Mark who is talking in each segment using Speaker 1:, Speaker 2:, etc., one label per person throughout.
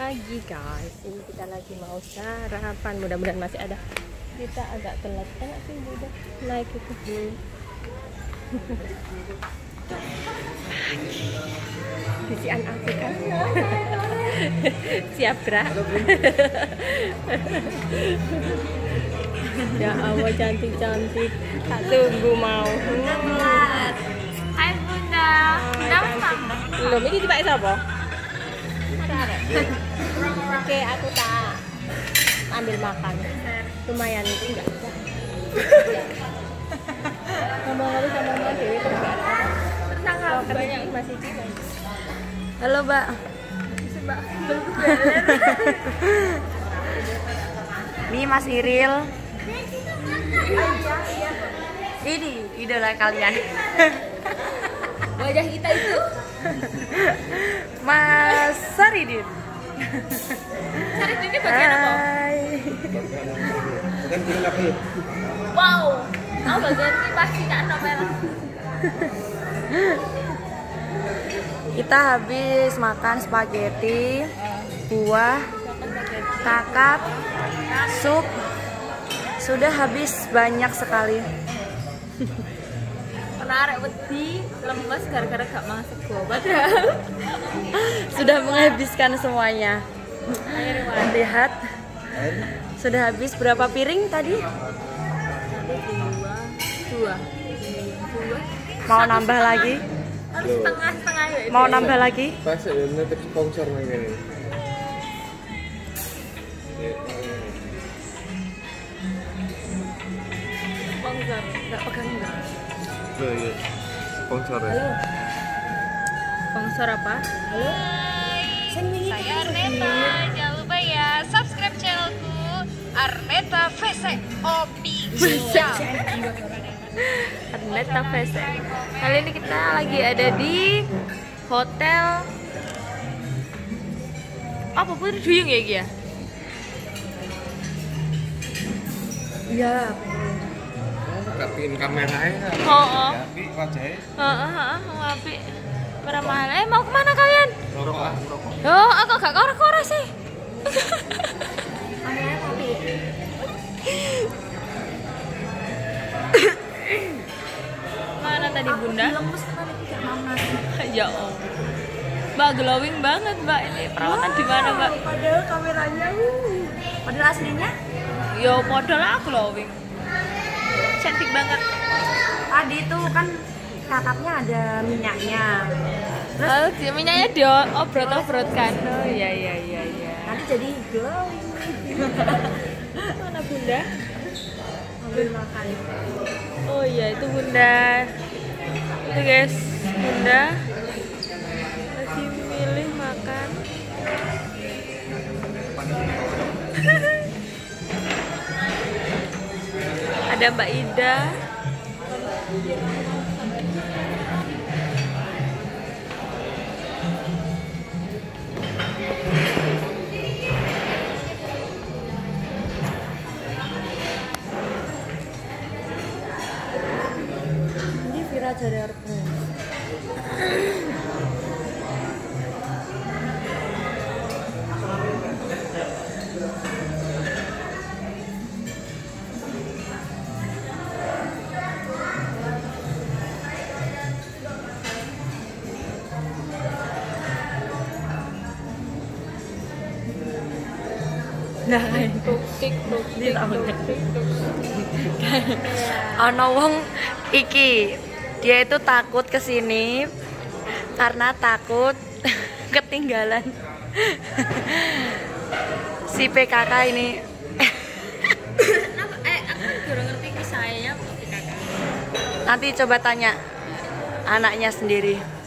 Speaker 1: pagi guys. Ini kita lagi mau sarapan. Mudah-mudahan masih ada. Kita agak telat. Enak sih udah naik itu. Hmm. Bisian aku kan? Siap gerak ya Allah cantik-cantik. Tak tunggu mau.
Speaker 2: Hai Bunda. Bunda
Speaker 1: belum. Ini tiba siapa? Oke, aku tak ambil makan. Lumayan itu enggak. Ngomong-ngomong sama Mama Dewi terus masih di Halo, Mbak.
Speaker 2: Ini Mas Iril. Ini idola kalian.
Speaker 1: Wajah kita itu
Speaker 2: Mas Saridin.
Speaker 1: cari ini bagian apa?
Speaker 2: Hai.
Speaker 3: Bukan film apa ya?
Speaker 1: Wow. Aku bagian kipas tidak novel.
Speaker 2: Kita habis makan spaghetti, buah, kakap, sup. Sudah habis banyak sekali.
Speaker 1: Menarik wedi, lemes gara-gara gak makan sego. Padahal
Speaker 2: Sudah menghabiskan semuanya. lihat sudah habis berapa piring tadi?
Speaker 1: dua, dua, dua.
Speaker 2: Mau nambah lagi?
Speaker 1: Harus setengah-setengah ya. itu
Speaker 2: Mau
Speaker 1: ya.
Speaker 2: nambah lagi?
Speaker 3: Pas ada sponsor nih ini.
Speaker 1: Sponsor, nggak pegang nggak?
Speaker 3: Loh iya. Sponsor ya.
Speaker 1: Halo. Sponsor apa? Halo.
Speaker 4: Saya Arneta, jangan lupa ya subscribe channelku Arneta VC Official.
Speaker 1: Arneta Fese. Kali ini kita lagi ada di hotel apa Putri Duyung ya Gia?
Speaker 2: Iya.
Speaker 3: Rapiin kameranya.
Speaker 1: Oh, oh.
Speaker 3: Tapi wajahnya
Speaker 1: Heeh, heeh, ngapi. Berapa mahal? Eh mau ke mana kalian?
Speaker 3: rokok rokok.
Speaker 1: Oh, aku gak kora-kora sih. Mana tadi bunda? ya Allah. Mbak glowing banget mbak ini perawatan di mana mbak?
Speaker 2: Padahal kameranya. uh. Padahal aslinya
Speaker 1: Yo modal glowing. Cantik banget.
Speaker 2: tadi tuh kan kakapnya ada minyaknya.
Speaker 1: Oh, dia minyaknya dia obrot-obrot kan. Oh iya iya iya iya.
Speaker 2: Nanti jadi glowing.
Speaker 1: Mana bunda? Oh iya itu bunda. Itu guys, bunda Ada Mbak Ida.
Speaker 2: Nah. Ono wong iki dia itu takut ke sini karena takut ketinggalan si PKK ini
Speaker 1: Eh,
Speaker 2: nanti coba tanya anaknya sendiri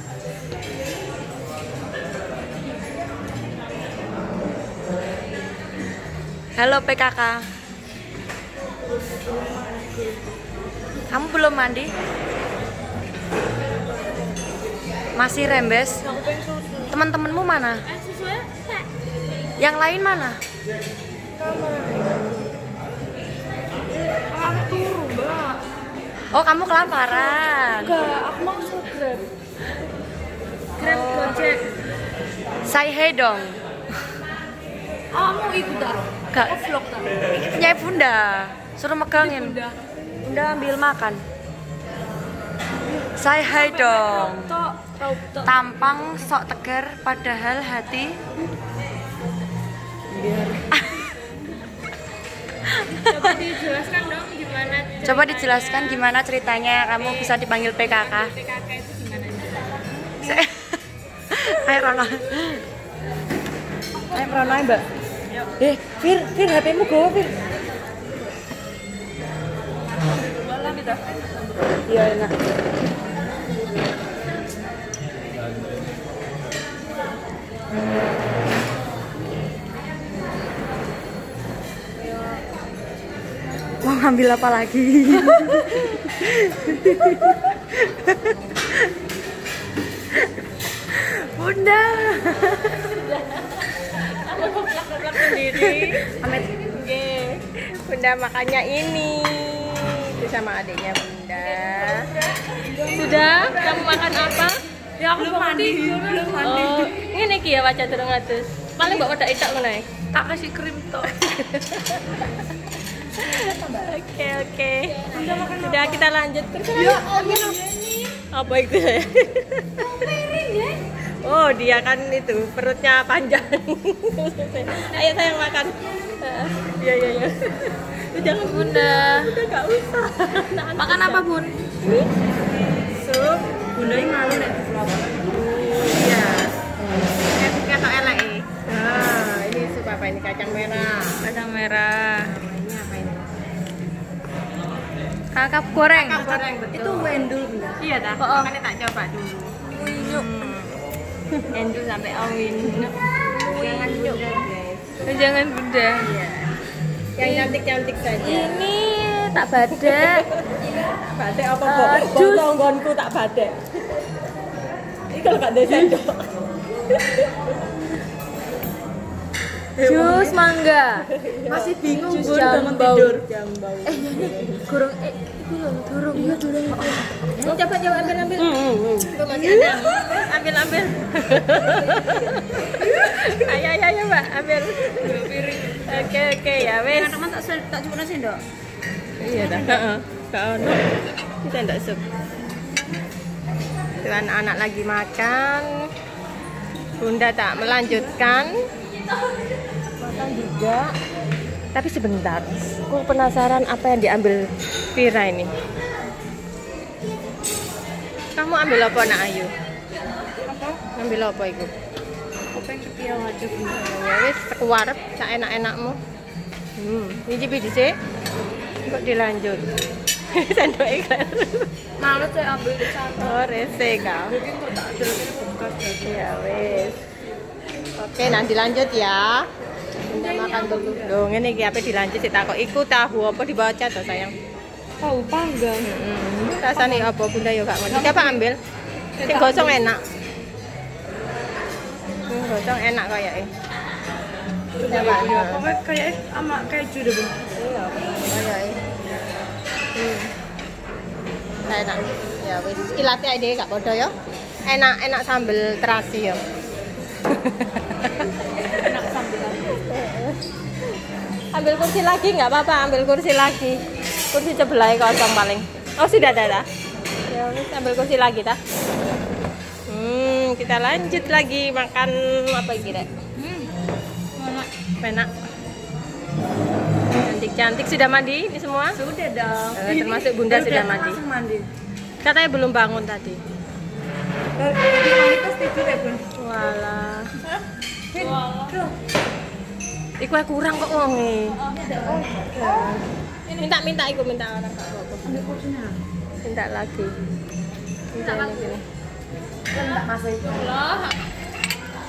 Speaker 2: Halo PKK Kamu belum mandi? Masih rembes? Teman-temanmu mana? Yang lain mana?
Speaker 1: Aku.
Speaker 2: Oh, kamu kelaparan.
Speaker 1: Enggak, aku mau grab. Grab Gojek.
Speaker 2: Say hey dong.
Speaker 5: Kamu ikut tak?
Speaker 2: Gak.
Speaker 5: Vlog?
Speaker 2: Nyai bunda. Suruh megangin.
Speaker 5: Bunda.
Speaker 2: Bunda ambil makan. Say hi dong. Tampang sok tegar padahal hati
Speaker 1: Coba dijelaskan dong gimana
Speaker 2: Coba dijelaskan gimana ceritanya kamu bisa dipanggil PKK.
Speaker 1: PKK itu gimana?
Speaker 2: Rono. Ayo Rono Mbak. Eh, Fir, Fir HP-mu go, Fir. Iya enak. Mau ngambil apa lagi? Bunda.
Speaker 1: Sendiri. Amit. Bunda makannya ini. Itu sama adiknya Bunda. Sudah? Kamu makan apa?
Speaker 5: Ya aku belum mandi. Belum mandi.
Speaker 1: Oh, ini iki ya wajah durung atus. Paling mbok wedak itak ngono ae.
Speaker 5: Tak kasih krim tok.
Speaker 1: Oke, oke. Sudah kita lanjut. Ya, apa itu? Oh, dia kan itu perutnya panjang. Ayo sayang makan. Iya, iya, iya. Jangan bunda. Udah gak usah.
Speaker 5: Makan apa, Bun?
Speaker 1: Sup.
Speaker 5: Bunda ini malu nek di vlog.
Speaker 1: Iya. Kata elek. Nah, ini sup apa ini? Kacang merah.
Speaker 2: Kacang merah.
Speaker 1: Ini apa ini?
Speaker 2: Kakap goreng.
Speaker 1: Kakak goreng betul.
Speaker 5: Itu wendul, Bunda.
Speaker 1: Iya dah.
Speaker 2: Oh, oh.
Speaker 1: Makanya tak coba dulu. Endul sampai awin. Jangan nyuk guys.
Speaker 2: Jangan bunda.
Speaker 1: Iya. Yang cantik-cantik saja.
Speaker 2: Ini tak badak.
Speaker 1: Badek apa kok?
Speaker 2: jus.
Speaker 1: Bonggonku tak badek. Ini kalau gak ada sendok.
Speaker 2: Jus mangga.
Speaker 5: Masih bingung,
Speaker 2: Jus
Speaker 5: bangun tidur.
Speaker 1: Jambau.
Speaker 2: Gorong eh itu loh, durung. Iya, durung.
Speaker 1: Oh, coba coba ambil ambil. Itu masih ada. Ambil ambil. ayo ayo ayo mbak ambil. Oke oke ya wes.
Speaker 5: Teman tak tak cuma sendok.
Speaker 1: Iya dah. Kak ono. Kita ndak sup. Itu anak-anak lagi makan. Bunda tak melanjutkan. Makan juga. Tapi sebentar. Aku penasaran apa yang diambil Vira ini. Kamu ambil apa nak Ayu? Apa? Ambil apa itu?
Speaker 5: Aku pengen kepiau aja.
Speaker 1: Ya wis sekuarep sak enak-enakmu. Hmm, nyicipi dhisik. Kok dilanjut. Sendok iklan.
Speaker 5: Malu saya ambil di sana.
Speaker 1: Oh, rese kau. Ya wis. Oke, nanti lanjut ya. Makan dulu. Loh, ngene iki apa dilanjut sih takok iku tahu apa dibaca to sayang?
Speaker 5: Tahu panggang.
Speaker 1: Heeh. Rasane apa Bunda yo gak ngerti. Coba ambil. Sing gosong enak. Sing gosong enak kayaknya. Coba.
Speaker 5: Pokoknya kayak sama keju deh, Bun.
Speaker 1: Iya, kayaknya. Hmm. Nah, enak. Ya wis, ilate ae dhewe gak padha ya. Enak, enak sambel terasi ya.
Speaker 5: Enak.
Speaker 1: Ambil kursi lagi nggak apa-apa, ambil kursi lagi. Kursi sebelah kosong paling. Oh sudah ada dah. Ya ambil kursi lagi dah. Hmm, kita lanjut lagi makan apa iki rek?
Speaker 5: Mana?
Speaker 1: Enak. Cantik-cantik sudah mandi ini semua?
Speaker 5: Sudah dong.
Speaker 1: Eh, termasuk Bunda sudah
Speaker 5: datang
Speaker 1: mandi.
Speaker 5: mandi.
Speaker 1: Katanya belum bangun tadi.
Speaker 5: Mandi pas tidur ya, Bun.
Speaker 1: Walah.
Speaker 5: Walah.
Speaker 1: Iku ae kurang kok wong Minta minta iku minta orang.
Speaker 5: Ambil kursinya.
Speaker 1: Minta lagi. Minta lagi.
Speaker 5: Kan tak kasih.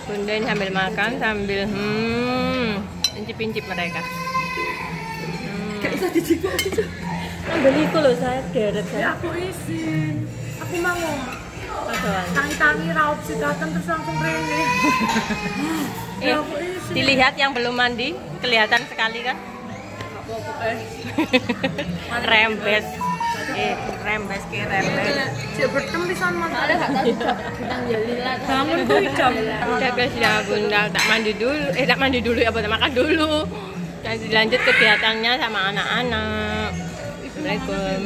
Speaker 1: Bunda ini sambil makan sambil hmm incip-incip mereka. Hmm.
Speaker 5: Gak bisa dicipok.
Speaker 1: Ambil iku loh saya deret
Speaker 5: Ya aku izin. Aku mau? Tangi-tangi raup si datang terus langsung rene.
Speaker 1: Eh, dilihat yang belum mandi kelihatan sekali kan?
Speaker 5: Eh.
Speaker 1: Rembes. Eh, rembes ki rembes.
Speaker 2: Cek bertem pisan mata.
Speaker 5: Bangun tuh jam.
Speaker 1: Udah guys ya bunda tak mandi dulu. Eh tak mandi dulu ya, tak makan dulu. Nanti lanjut kegiatannya sama anak-anak. Assalamualaikum.